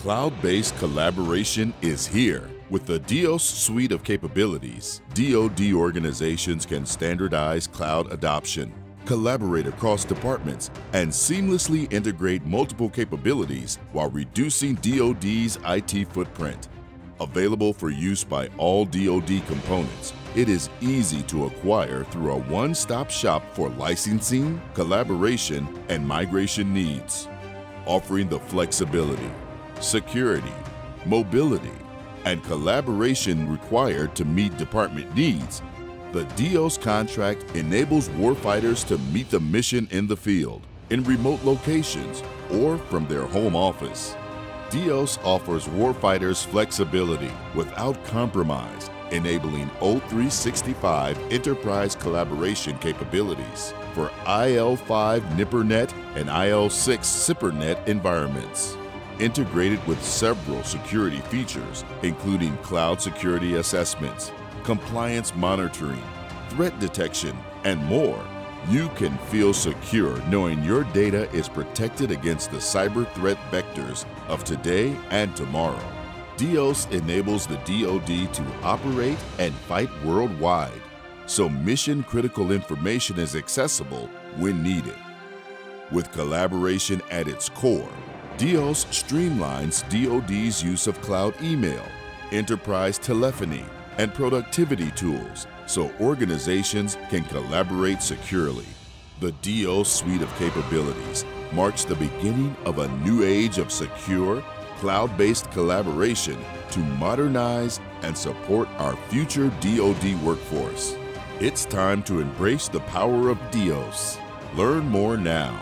Cloud-based collaboration is here. With the DEOS suite of capabilities, DoD organizations can standardize cloud adoption, collaborate across departments, and seamlessly integrate multiple capabilities while reducing DoD's IT footprint. Available for use by all DoD components, it is easy to acquire through a one-stop shop for licensing, collaboration, and migration needs, offering the flexibility, security, mobility, and collaboration required to meet department needs. The DEOS contract enables warfighters to meet the mission in the field, in remote locations, or from their home office. DEOS offers warfighters flexibility without compromise, enabling O365 enterprise collaboration capabilities for IL5 NIPRNet and IL6 SIPRNet environments. Integrated with several security features, including cloud security assessments, compliance monitoring, threat detection, and more, you can feel secure knowing your data is protected against the cyber threat vectors of today and tomorrow. DEOS enables the DoD to operate and fight worldwide, so mission critical information is accessible when needed. With collaboration at its core, DEOS streamlines DoD's use of cloud email, enterprise telephony, and productivity tools so organizations can collaborate securely. The DEOS suite of capabilities marks the beginning of a new age of secure, cloud-based collaboration to modernize and support our future DoD workforce. It's time to embrace the power of DEOS. Learn more now